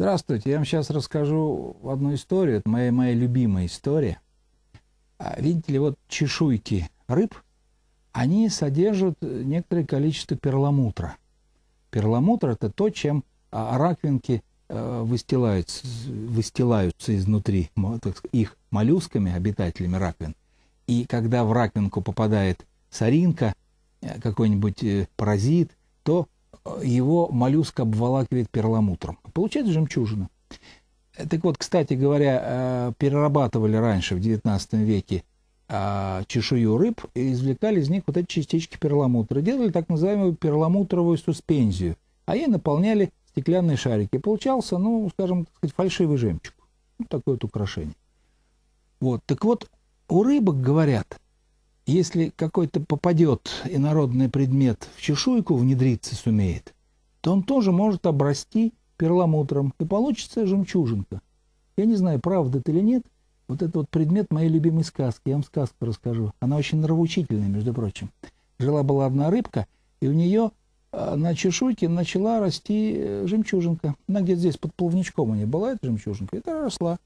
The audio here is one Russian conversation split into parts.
Здравствуйте, я вам сейчас расскажу одну историю. Это моя, моя любимая история. А, видите ли, вот чешуйки рыб, они содержат некоторое количество перламутра. Перламутр – это то, чем а, раковинки э, выстилаются, выстилаются изнутри их моллюсками, обитателями раковин. И когда в раковинку попадает соринка, э, какой-нибудь э, паразит, то его моллюск обволакивает перламутром. Получается жемчужина. Так вот, кстати говоря, э, перерабатывали раньше, в XIX веке, э, чешую рыб и извлекали из них вот эти частички перламутра. Делали так называемую перламутровую суспензию, а ей наполняли стеклянные шарики. Получался, ну, скажем, так сказать, фальшивый жемчуг. Ну, такое вот украшение. Вот. Так вот, у рыбок говорят, если какой-то попадет инородный предмет в чешуйку, внедриться сумеет, то он тоже может обрасти перламутром, и получится жемчужинка. Я не знаю, правда это или нет, вот это вот предмет моей любимой сказки. Я вам сказку расскажу. Она очень нравоучительная, между прочим. Жила-была одна рыбка, и у нее а, на чешуйке начала расти э, жемчужинка. Она где-то здесь под плавничком у нее была эта жемчужинка, и это росла.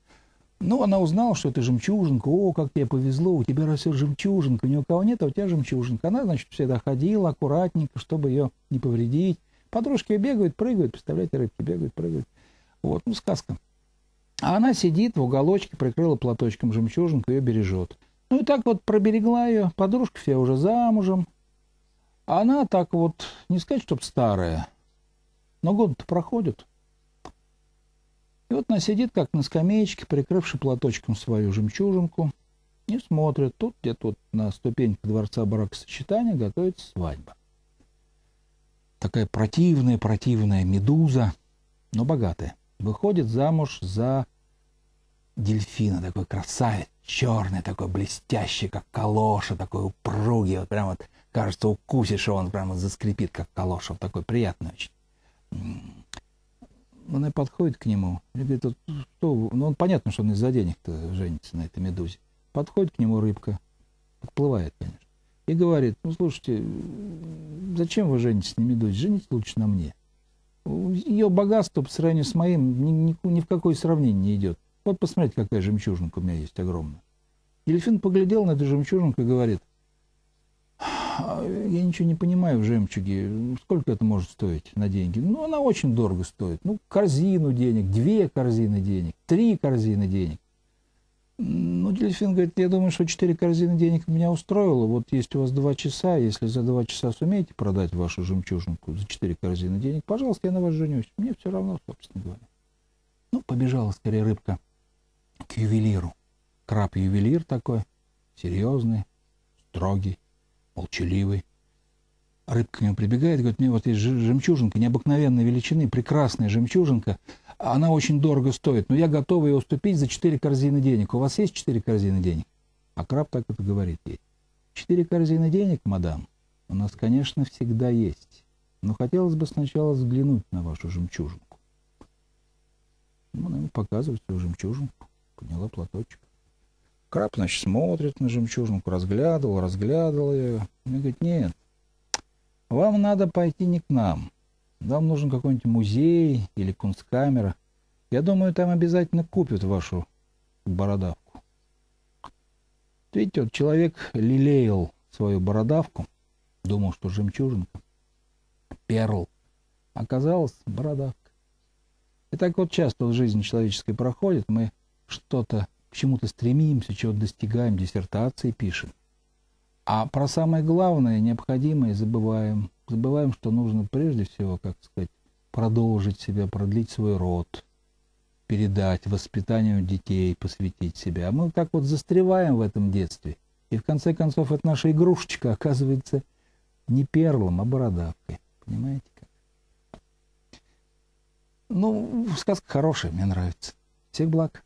Ну, она узнала, что это жемчужинка. О, как тебе повезло, у тебя растет жемчужинка. Ни у кого нет, а у тебя жемчужинка. Она, значит, всегда ходила аккуратненько, чтобы ее не повредить. Подружки бегают, прыгают, представляете, рыбки бегают, прыгают. Вот, ну, сказка. А она сидит в уголочке, прикрыла платочком жемчужинку, ее бережет. Ну и так вот проберегла ее. Подружка вся уже замужем. А она так вот, не сказать, чтоб старая, но год-то проходит. И вот она сидит, как на скамеечке, прикрывши платочком свою жемчужинку, и смотрит. Тут где-то вот на ступеньках дворца бракосочетания готовится свадьба. Такая противная-противная медуза, но богатая. Выходит замуж за дельфина, такой красавец, черный, такой блестящий, как калоша, такой упругий, вот прям вот, кажется, укусишь, и он прямо заскрипит, как калоша, вот такой приятный очень. Она подходит к нему и говорит, вот, что Ну, он понятно, что он из-за денег-то женится на этой медузе. Подходит к нему рыбка, подплывает, конечно, и говорит, ну, слушайте, зачем вы женитесь на медузе? Женитесь лучше на мне. Ее богатство по сравнению с моим ни, ни, ни в какое сравнение не идет. Вот посмотрите, какая жемчужинка у меня есть огромная. Дельфин поглядел на эту жемчужинку и говорит – я ничего не понимаю в жемчуге. Сколько это может стоить на деньги? Ну, она очень дорого стоит. Ну, корзину денег, две корзины денег, три корзины денег. Ну, дельфин говорит, я думаю, что четыре корзины денег меня устроило. Вот есть у вас два часа, если за два часа сумеете продать вашу жемчужинку за четыре корзины денег, пожалуйста, я на вас женюсь. Мне все равно, собственно говоря. Ну, побежала скорее рыбка к ювелиру. Краб-ювелир такой, серьезный, строгий молчаливый. Рыбка к нему прибегает говорит, мне вот есть жемчужинка необыкновенной величины, прекрасная жемчужинка, она очень дорого стоит, но я готова ее уступить за четыре корзины денег. У вас есть четыре корзины денег? А краб так это говорит ей. Четыре корзины денег, мадам, у нас, конечно, всегда есть. Но хотелось бы сначала взглянуть на вашу жемчужинку. Ну, она ему показывает свою жемчужинку, подняла платочек. Краб, значит, смотрит на жемчужинку, разглядывал, разглядывал ее. И говорит, нет, вам надо пойти не к нам. Вам нужен какой-нибудь музей или кунсткамера. Я думаю, там обязательно купят вашу бородавку. Видите, вот человек лелеял свою бородавку, думал, что жемчужинка, перл, оказалась бородавка. И так вот часто в жизни человеческой проходит, мы что-то к чему-то стремимся, чего-то достигаем, диссертации пишем. А про самое главное, необходимое забываем. Забываем, что нужно прежде всего, как сказать, продолжить себя, продлить свой род, передать воспитанию детей, посвятить себя. А мы так вот застреваем в этом детстве. И в конце концов, эта наша игрушечка оказывается не перлом, а бородавкой. Понимаете как? Ну, сказка хорошая, мне нравится. Всех благ.